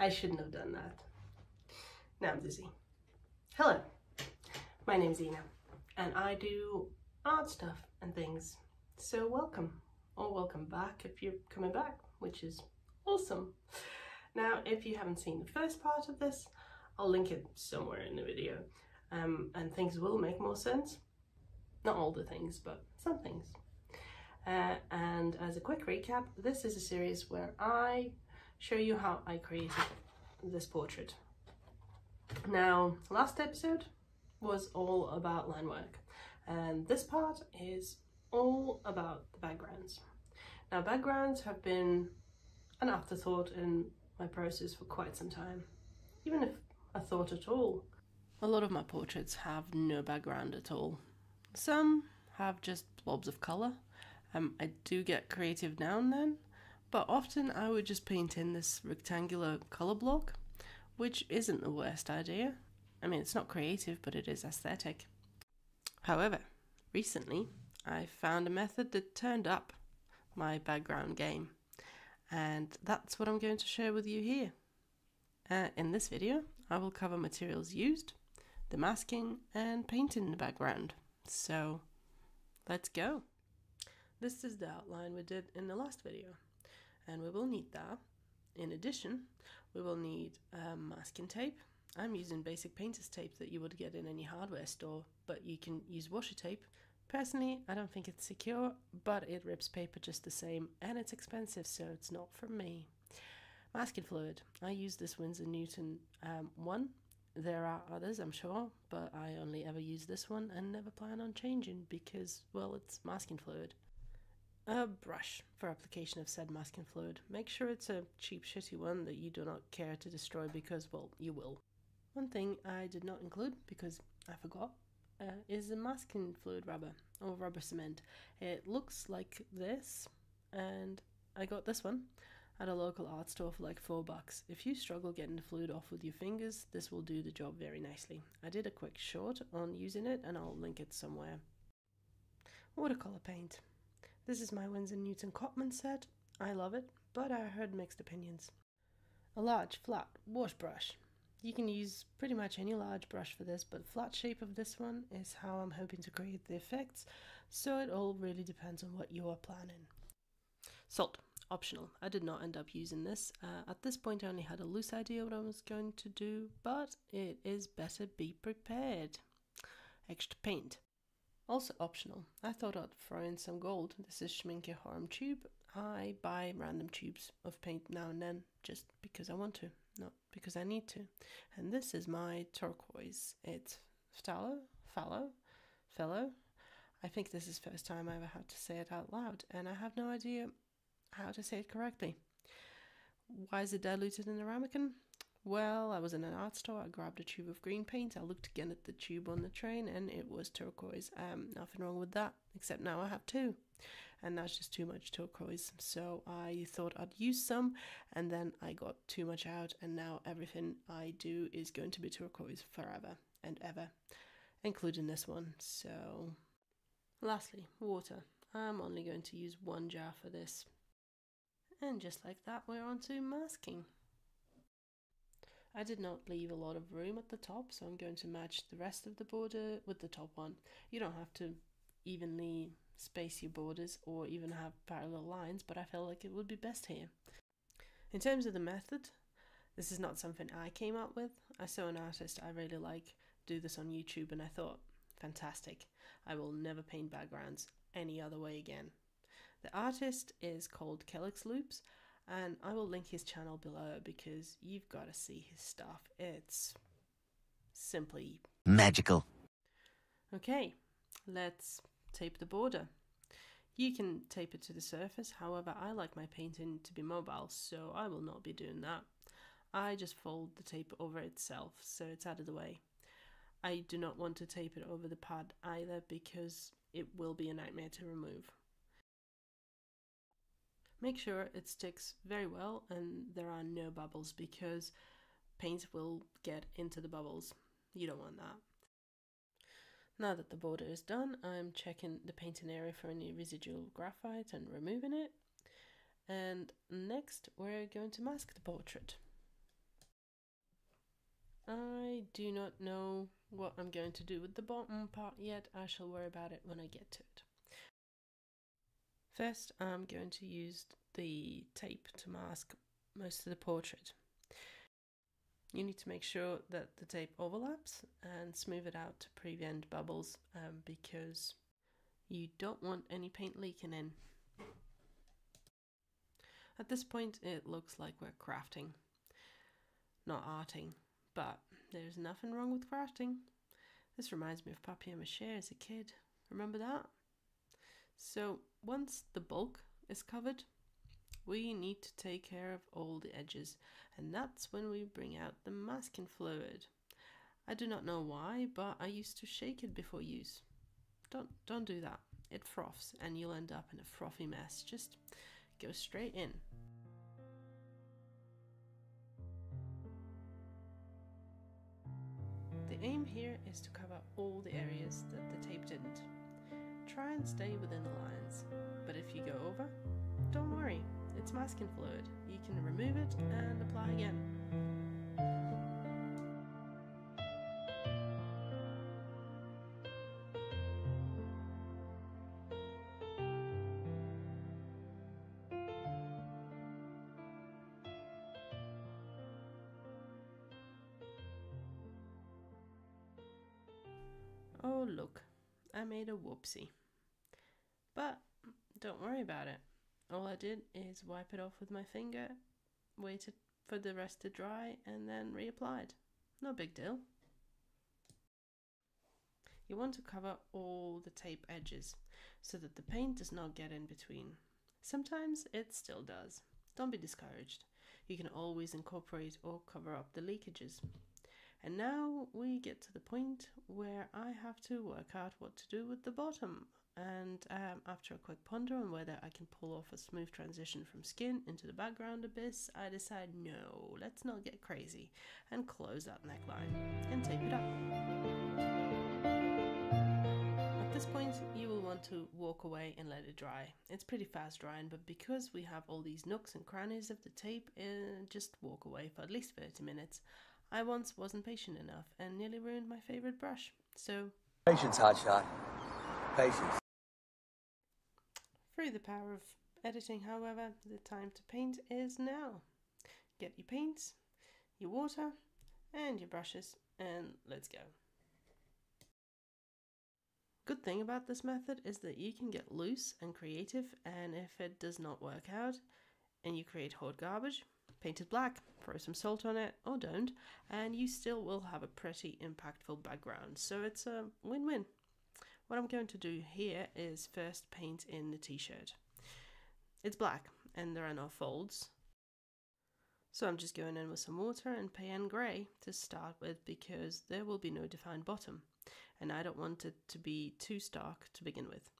I shouldn't have done that. Now I'm dizzy. Hello, my name's Inna, and I do art stuff and things. So welcome, or welcome back if you're coming back, which is awesome. Now, if you haven't seen the first part of this, I'll link it somewhere in the video, um, and things will make more sense. Not all the things, but some things. Uh, and as a quick recap, this is a series where I show you how I created this portrait. Now, last episode was all about line work, and this part is all about the backgrounds. Now, backgrounds have been an afterthought in my process for quite some time, even if a thought at all. A lot of my portraits have no background at all. Some have just blobs of colour. Um, I do get creative now and then, but often I would just paint in this rectangular colour block, which isn't the worst idea. I mean, it's not creative, but it is aesthetic. However, recently I found a method that turned up my background game, and that's what I'm going to share with you here. Uh, in this video, I will cover materials used, the masking, and painting in the background. So, let's go. This is the outline we did in the last video, and we will need that. In addition, we will need um, masking tape. I'm using basic painter's tape that you would get in any hardware store, but you can use washi tape. Personally, I don't think it's secure, but it rips paper just the same, and it's expensive, so it's not for me. Masking fluid. I use this Winsor Newton um, one. There are others, I'm sure, but I only ever use this one and never plan on changing because, well, it's masking fluid. A brush for application of said masking fluid. Make sure it's a cheap, shitty one that you do not care to destroy because, well, you will. One thing I did not include because I forgot uh, is a masking fluid rubber or rubber cement. It looks like this, and I got this one at a local art store for like four bucks. If you struggle getting the fluid off with your fingers, this will do the job very nicely. I did a quick short on using it and I'll link it somewhere. Watercolor paint. This is my Winsor Newton Cotman set. I love it, but I heard mixed opinions. A large flat wash brush. You can use pretty much any large brush for this, but flat shape of this one is how I'm hoping to create the effects, so it all really depends on what you are planning. Salt optional. I did not end up using this. Uh, at this point, I only had a loose idea what I was going to do, but it is better be prepared. Extra paint. Also optional. I thought I'd throw in some gold. This is Schmincke Horadam tube. I buy random tubes of paint now and then just because I want to, not because I need to. And this is my turquoise. It's Phthalo, Fallow, Fellow. I think this is first time I ever had to say it out loud, and I have no idea how to say it correctly. Why is it diluted in the ramekin? Well, I was in an art store. I grabbed a tube of green paint. I looked again at the tube on the train, and it was turquoise. Um, nothing wrong with that, except now I have two, and that's just too much turquoise. So I thought I'd use some, and then I got too much out, and now everything I do is going to be turquoise forever and ever, including this one. So, lastly, water. I'm only going to use one jar for this and just like that, we're on to masking. I did not leave a lot of room at the top, so I'm going to match the rest of the border with the top one. You don't have to evenly space your borders or even have parallel lines, but I felt like it would be best here. In terms of the method, this is not something I came up with. I saw an artist I really like do this on YouTube and I thought, fantastic, I will never paint backgrounds any other way again. The artist is called Kelogsloops, and I will link his channel below because you've got to see his stuff. It's simply magical. Okay, let's tape the border. You can tape it to the surface, however, I like my painting to be mobile, so I will not be doing that. I just fold the tape over itself, so it's out of the way. I do not want to tape it over the pad either because it will be a nightmare to remove. Make sure it sticks very well and there are no bubbles because paint will get into the bubbles. You don't want that. Now that the border is done, I'm checking the painting area for any residual graphite and removing it. And next, we're going to mask the portrait. I do not know what I'm going to do with the bottom part yet. I shall worry about it when I get to it. First, I'm going to use the tape to mask most of the portrait. You need to make sure that the tape overlaps and smooth it out to prevent bubbles um, because you don't want any paint leaking in. At this point, it looks like we're crafting, not arting, but there's nothing wrong with crafting. This reminds me of papier mache as a kid. Remember that? So, once the bulk is covered, we need to take care of all the edges, and that's when we bring out the masking fluid. I do not know why, but I used to shake it before use. Don't don't do that. It froths and you'll end up in a frothy mess. Just go straight in. The aim here is to cover all the areas that the tape didn't. Try and stay within the lines, but if you go over, don't worry, it's masking fluid. You can remove it and apply again. Oh, look, I made a whoopsie. But don't worry about it. All I did is wipe it off with my finger, waited for the rest to dry, and then reapplied. No big deal. You want to cover all the tape edges so that the paint does not get in between. Sometimes it still does. Don't be discouraged. You can always incorporate or cover up the leakages. And now we get to the point where I have to work out what to do with the bottom. And um, after a quick ponder on whether I can pull off a smooth transition from skin into the background abyss, I decide no, let's not get crazy, and close that neckline and tape it up. At this point, you will want to walk away and let it dry. It's pretty fast drying, but because we have all these nooks and crannies of the tape, uh, just walk away for at least 30 minutes. I once wasn't patient enough and nearly ruined my favorite brush. So, patience, hotshot. Patience. Through the power of editing, however, the time to paint is now. Get your paints, your water, and your brushes, and let's go. Good thing about this method is that you can get loose and creative, and if it does not work out and you create hot garbage, paint it black, throw some salt on it, or don't, and you still will have a pretty impactful background. So it's a win win. What I'm going to do here is first paint in the t-shirt. It's black and there are no folds. So I'm just going in with some water and Payne's Grey to start with because there will be no defined bottom and I don't want it to be too stark to begin with.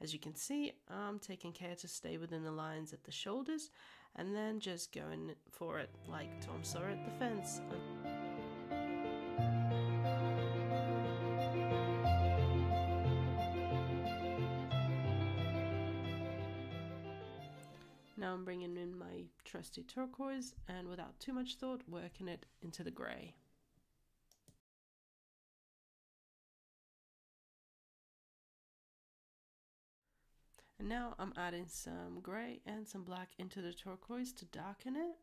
As you can see, I'm taking care to stay within the lines at the shoulders and then just going for it like Tom Sawyer at the fence. Trusty turquoise and without too much thought working it into the grey. And now I'm adding some grey and some black into the turquoise to darken it.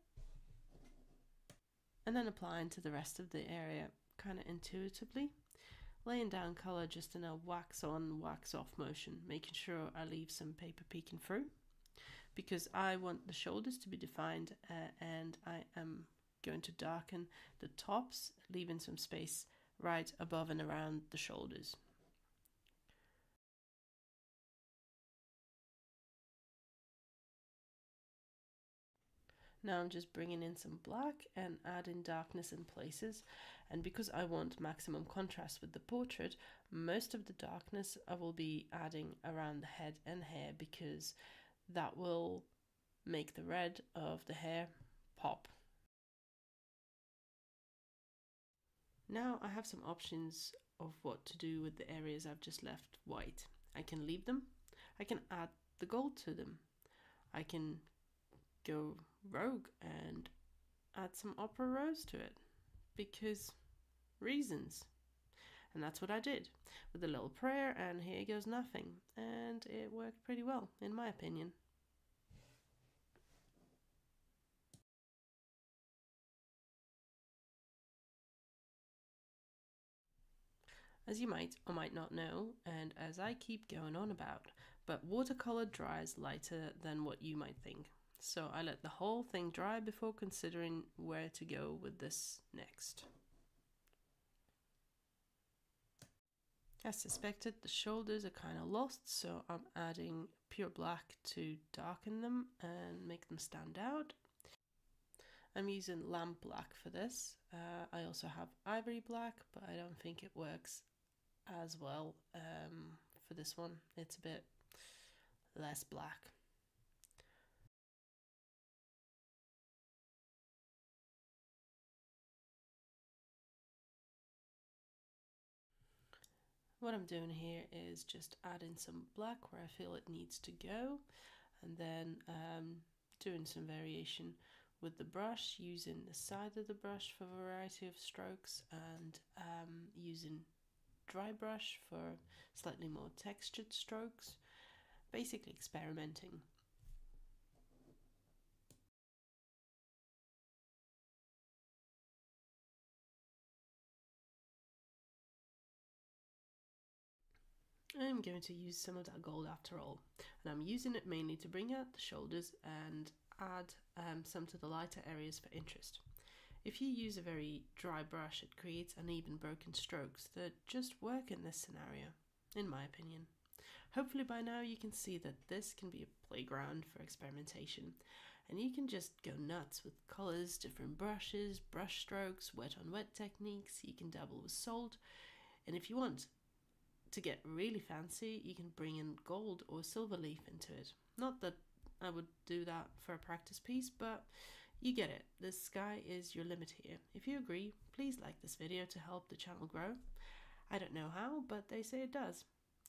And then applying to the rest of the area kind of intuitively. Laying down colour just in a wax on, wax off motion, making sure I leave some paper peeking through. Because I want the shoulders to be defined uh, and I am going to darken the tops, leaving some space right above and around the shoulders. Now I'm just bringing in some black and adding darkness in places. And because I want maximum contrast with the portrait, most of the darkness I will be adding around the head and hair because that will make the red of the hair pop. Now I have some options of what to do with the areas I've just left white. I can leave them. I can add the gold to them. I can go rogue and add some opera rose to it because reasons. And that's what I did with a little prayer, and here goes nothing. And it worked pretty well, in my opinion. As you might or might not know, and as I keep going on about, but watercolor dries lighter than what you might think. So I let the whole thing dry before considering where to go with this next. As suspected, the shoulders are kind of lost, so I'm adding pure black to darken them and make them stand out. I'm using lamp black for this. Uh, I also have ivory black, but I don't think it works as well um, for this one. It's a bit less black. What I'm doing here is just adding some black where I feel it needs to go and then um, doing some variation with the brush using the side of the brush for a variety of strokes and um, using dry brush for slightly more textured strokes, basically experimenting. I'm going to use some of that gold after all, and I'm using it mainly to bring out the shoulders and add um, some to the lighter areas for interest. If you use a very dry brush, it creates uneven broken strokes that just work in this scenario, in my opinion. Hopefully by now you can see that this can be a playground for experimentation, and you can just go nuts with colors, different brushes, brush strokes, wet on wet techniques, you can dabble with salt, and if you want to get really fancy, you can bring in gold or silver leaf into it. Not that I would do that for a practice piece, but you get it, the sky is your limit here. If you agree, please like this video to help the channel grow. I don't know how, but they say it does.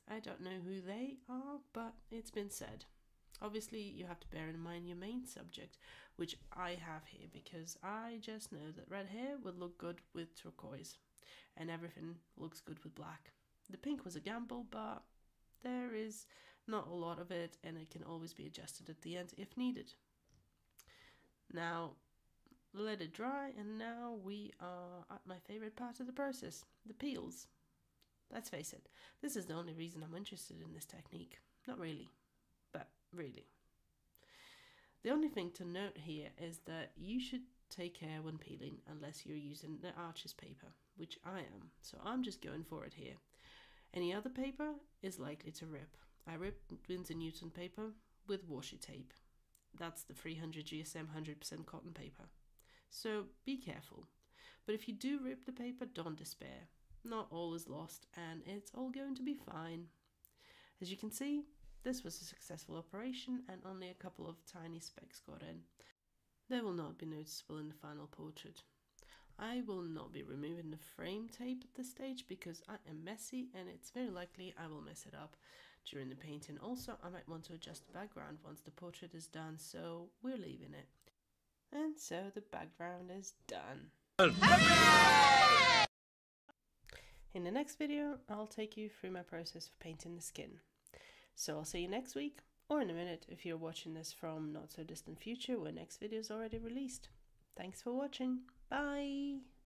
I don't know who they are, but it's been said. Obviously, you have to bear in mind your main subject, which I have here because I just know that red hair would look good with turquoise, and everything looks good with black. The pink was a gamble, but there is not a lot of it, and it can always be adjusted at the end if needed. Now, let it dry, and now we are at my favorite part of the process the peels. Let's face it, this is the only reason I'm interested in this technique. Not really, but really. The only thing to note here is that you should take care when peeling unless you're using the Arches paper, which I am, so I'm just going for it here. Any other paper is likely to rip. I rip Winsor Newton paper with washi tape. That's the 300 GSM 100% cotton paper. So be careful. But if you do rip the paper, don't despair. Not all is lost, and it's all going to be fine. As you can see, this was a successful operation, and only a couple of tiny specks got in. They will not be noticeable in the final portrait. I will not be removing the frame tape at this stage because I am messy and it's very likely I will mess it up during the painting. Also, I might want to adjust the background once the portrait is done, so we're leaving it. And so the background is done. In the next video, I'll take you through my process of painting the skin. So I'll see you next week, or in a minute if you're watching this from not so distant future where next video is already released. Thanks for watching. Bye.